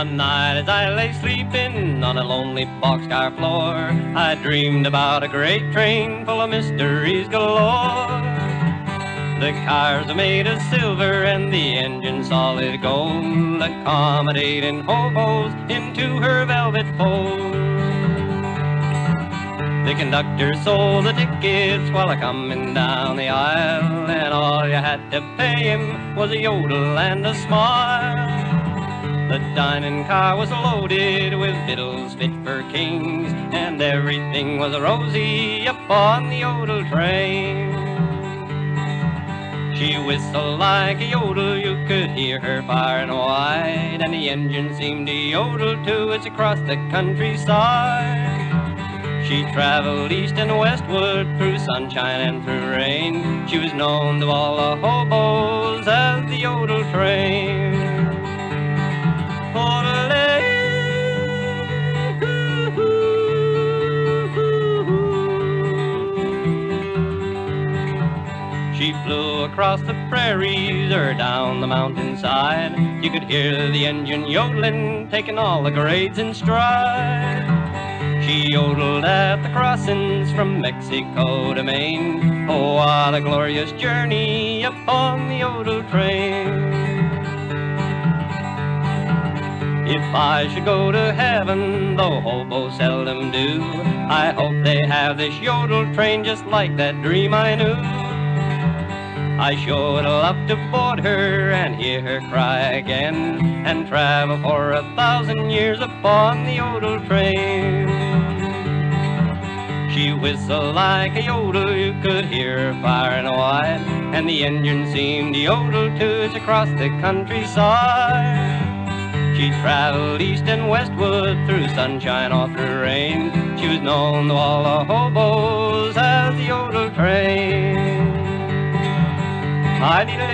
as I lay sleeping on a lonely boxcar floor, I dreamed about a great train full of mysteries galore. The cars are made of silver and the engine solid gold, accommodating hobos into her velvet fold. The conductor sold the tickets while a coming down the aisle, and all you had to pay him was a yodel and a smile. The dining car was loaded with victuals fit for kings, and everything was rosy upon the yodel train. She whistled like a yodel, you could hear her far and wide, and the engine seemed to yodel too as across the countryside. She traveled east and westward through sunshine and through rain. She was known to all the hobos as the yodel train. She flew across the prairies or down the mountainside. You could hear the engine yodeling, taking all the grades in stride. She yodeled at the crossings from Mexico to Maine. Oh, what a glorious journey upon the yodel train. If I should go to heaven, though hobos seldom do, I hope they have this yodel train just like that dream I knew. I sure would love to board her and hear her cry again, and travel for a thousand years upon the yodel train. She whistled like a yodel, you could hear her far and wide, and the engine seemed to yodel too as across the countryside. She traveled east and westward through sunshine or through rain. She was known to all the hobos as the yodel train. I need a